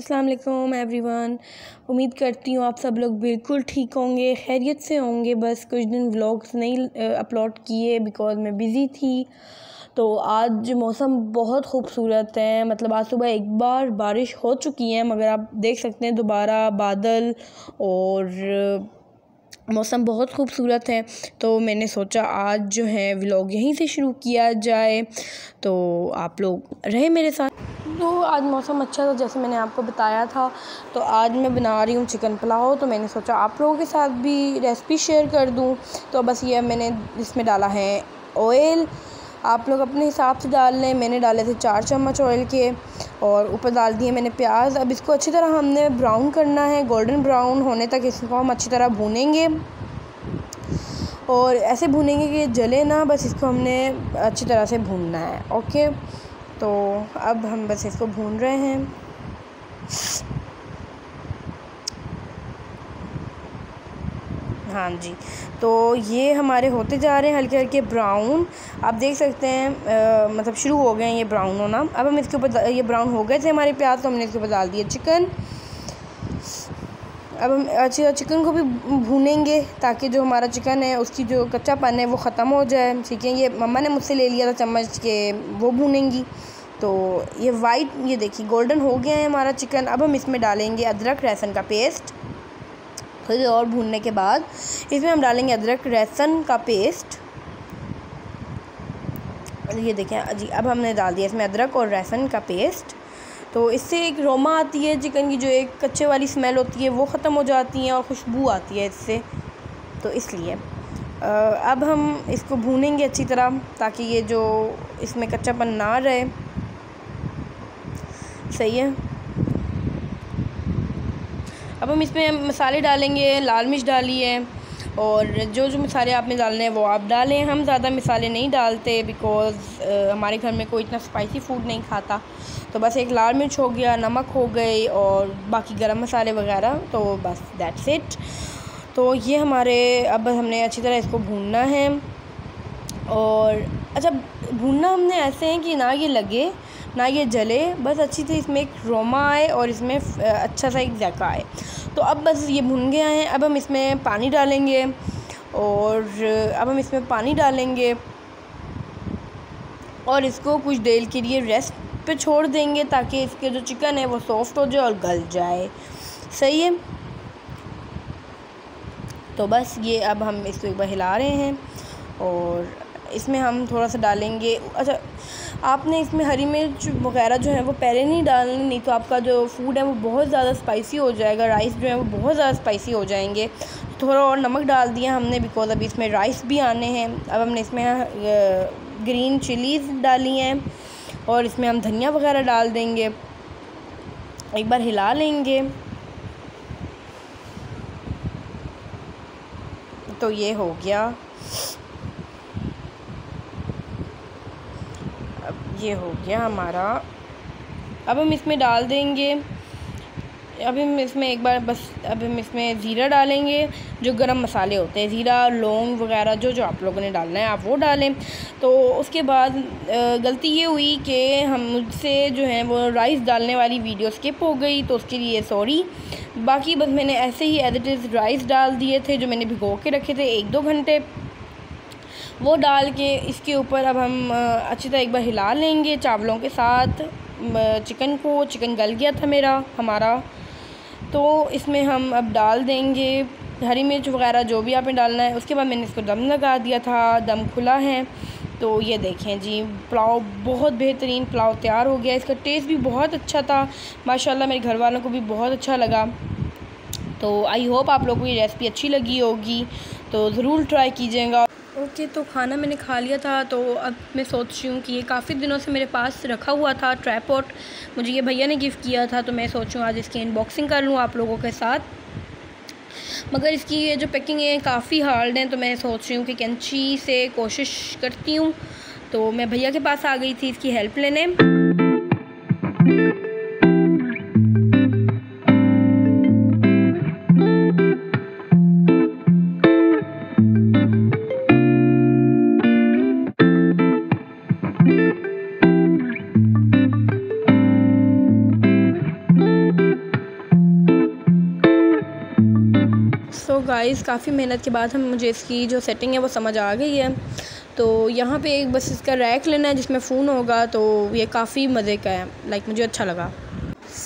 अस्सलाम वालेकुम एवरीवन उम्मीद करती हूँ आप सब लोग बिल्कुल ठीक होंगे, खैरियत से होंगे। बस कुछ दिन व्लॉग्स नहीं अपलोड किए बिकॉज़ मैं बिज़ी थी। तो आज मौसम बहुत खूबसूरत है। मतलब आज सुबह एक बार बारिश हो चुकी है, मगर आप देख सकते हैं दोबारा बादल और मौसम बहुत खूबसूरत है तो मैंने सोचा आज जो है व्लॉग यहीं से शुरू किया जाए। तो आप लोग रहे मेरे साथ। तो आज मौसम अच्छा था, जैसे मैंने आपको बताया था। तो आज मैं बना रही हूँ चिकन पुलाव तो मैंने सोचा आप लोगों के साथ भी रेसिपी शेयर कर दूँ। तो बस ये मैंने इसमें डाला है ऑयल आप लोग अपने हिसाब से डाल लें। मैंने डाले थे चार चम्मच ऑयल के। और ऊपर डाल दिए मैंने प्याज। अब इसको अच्छी तरह हमने ब्राउन करना है, गोल्डन ब्राउन होने तक इसको हम अच्छी तरह भूनेंगे। और ऐसे भूनेंगे कि जले ना, बस इसको हमने अच्छी तरह से भूनना है, ओके? तो अब हम बस इसको भून रहे हैं। हाँ जी। तो ये हमारे होते जा रहे हैं हल्के हल्के ब्राउन। आप देख सकते हैं आ, मतलब शुरू हो गए हैं ये ब्राउन होना। अब हम इसके ऊपर ये ब्राउन हो गए थे हमारे प्याज तो हमने इसके ऊपर डाल दिया चिकन। अब हम अच्छी चिकन को भी भूनेंगे ताकि जो हमारा चिकन है उसकी जो कच्चापन है वो ख़त्म हो जाए। ठीक है ये मम्मा ने मुझसे ले लिया था चम्मच के वो भूनेंगी। तो ये वाइट ये देखिए गोल्डन हो गया है हमारा चिकन। अब हम इसमें डालेंगे अदरक लहसुन का पेस्ट थोड़ी और भूनने के बाद इसमें हम डालेंगे अदरक लहसुन का पेस्ट। ये देखें, जी, अब हमने डाल दिया इसमें अदरक और लहसुन का पेस्ट। तो इससे एक रोमा आती है, चिकन की जो एक कच्चे वाली स्मेल होती है, वो ख़त्म हो जाती है और खुशबू आती है इससे। तो इसलिए अब हम इसको भूनेंगे अच्छी तरह, ताकि ये जो इसमें कच्चापन ना रहे। सही है? अब हम इसमें मसाले डालेंगे, लाल मिर्च डाली है और जो जो मसाले आपने डालने हैं वो आप डालें। हम ज़्यादा मसाले नहीं डालते बिकॉज़ हमारे घर में कोई इतना स्पाइसी फ़ूड नहीं खाता। तो बस एक लाल मिर्च हो गया, नमक हो गई और बाकी गरम मसाले वगैरह। तो बस दैट्स इट तो ये हमारे, अब हमने अच्छी तरह इसको भूनना है। और अच्छा भूनना हमने ऐसे हैं कि ना ये लगे, ना ये जले। बस अच्छी थी इसमें एक रोमा आए और इसमें अच्छा सा एक जैका आए। तो अब बस ये भुन गया है। अब हम इसमें पानी डालेंगे और अब हम इसमें पानी डालेंगे और इसको कुछ देर के लिए रेस्ट पे छोड़ देंगे ताकि इसके जो चिकन है वो सॉफ्ट हो जाए और गल जाए। सही है? तो बस ये अब हम इसको एक बार हिला रहे हैं और इसमें हम थोड़ा सा डालेंगे। अच्छा आपने इसमें हरी मिर्च वगैरह जो है वो पहले नहीं डालनी, नहीं तो आपका जो फ़ूड है वो बहुत ज़्यादा स्पाइसी हो जाएगा। राइस जो है वो बहुत ज़्यादा स्पाइसी हो जाएँगे। थोड़ा और नमक डाल दिया हमने बिकॉज़ अभी इसमें राइस भी आने हैं। अब हमने इसमें ग्रीन चिलीज़ डाली हैं और इसमें हम धनिया वगैरह डाल देंगे। एक बार हिला लेंगे। तो ये हो गया। ये हो गया हमारा। अब हम इसमें डाल देंगे। अभी हम इसमें एक बार बस, अब हम इसमें ज़ीरा डालेंगे, जो गरम मसाले होते हैं, ज़ीरा, लौंग वगैरह, जो जो आप लोगों ने डालना है, आप वो डालें। तो उसके बाद गलती ये हुई कि हम मुझसे जो है वो राइस डालने वाली वीडियो स्किप हो गई तो उसके लिए सॉरी। बाकी बस मैंने ऐसे ही एज इट इज़ राइस डाल दिए थे, जो मैंने भिगो के रखे थे एक दो घंटे। वो डाल के इसके ऊपर अब हम अच्छी तरह एक बार हिला लेंगे चावलों के साथ। चिकन को, चिकन गल गया था मेरा, हमारा। तो इसमें हम अब डाल देंगे हरी मिर्च वगैरह जो भी आपने डालना है। उसके बाद मैंने इसको दम लगा दिया था, दम खुला है। तो ये देखें जी, पुलाव बहुत बेहतरीन पुलाव तैयार हो गया। इसका टेस्ट भी बहुत अच्छा था। माशाल्लाह मेरे घर वालों को भी बहुत अच्छा लगा। तो आई होप आप लोगों को ये रेसिपी अच्छी लगी होगी। तो ज़रूर ट्राई कीजिएगा। ओके तो खाना मैंने खा लिया था तो अब मैं सोच रही हूँ कि ये काफ़ी दिनों से मेरे पास रखा हुआ था ट्रैपॉट मुझे ये भैया ने गिफ़्ट किया था तो मैं सोच आज इसकी अनबॉक्सिंग कर लूँ आप लोगों के साथ। मगर इसकी ये जो पैकिंग है, काफ़ी हार्ड है तो मैं सोच रही हूँ कि कैंची से कोशिश करती हूँ। तो मैं भैया के पास आ गई थी इसकी हेल्प लेने। गाइस काफ़ी मेहनत के बाद हम मुझे इसकी जो सेटिंग है वो समझ आ गई है। तो यहाँ पे एक बस इसका रैक लेना है जिसमें फ़ोन होगा तो ये काफ़ी मज़े का है लाइक मुझे अच्छा लगा।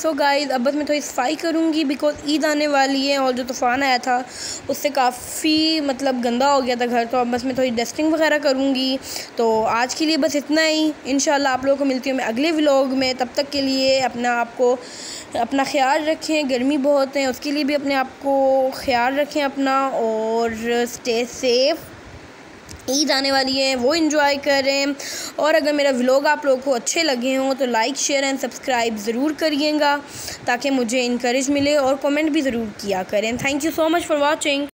सो गाइस अब बस मैं थोड़ी सफ़ाई करूँगी बिकॉज़ ईद आने वाली है और जो तूफ़ान आया था, उससे काफ़ी मतलब गंदा हो गया था घर। तो अब बस मैं थोड़ी डस्टिंग वगैरह करूँगी। तो आज के लिए बस इतना ही। इन आप लोगों को मिलती हूँ मैं अगले व्लॉग में। तब तक के लिए अपना आपको, अपना ख्याल रखें। गर्मी बहुत है, उसके लिए भी अपने आप को ख्याल रखें अपना और स्टे सेफ़ ईद आने वाली है, वो इन्जॉय करें और अगर मेरा व्लॉग आप लोगों को अच्छे लगे हों तो लाइक शेयर एंड सब्सक्राइब ज़रूर करिएगा, ताकि मुझे इनक्रेज मिले और कमेंट भी ज़रूर किया करें। Thank you so much for watching